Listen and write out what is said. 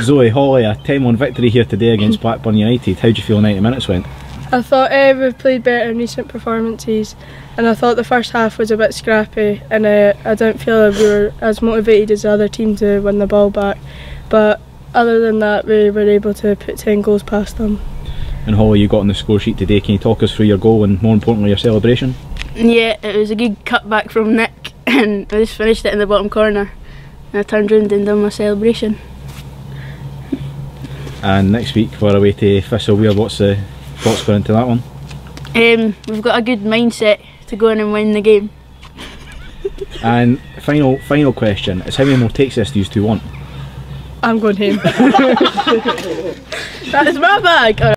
Zoe Holly, a 10 1 victory here today against Blackburn United. How do you feel 90 minutes went? I thought uh, we've played better in recent performances, and I thought the first half was a bit scrappy, and uh, I don't feel like we were as motivated as the other team to win the ball back. But other than that, we were able to put 10 goals past them. And Holly, you got on the score sheet today. Can you talk us through your goal and more importantly your celebration? Yeah, it was a good cutback from Nick, and I just finished it in the bottom corner. And I turned round and done my celebration. And next week we're away to Thistleweir. What's the thoughts going into that one? Um, we've got a good mindset to go in and win the game. And final final question is how many more takes this do you two want? I'm going home. That is my bag.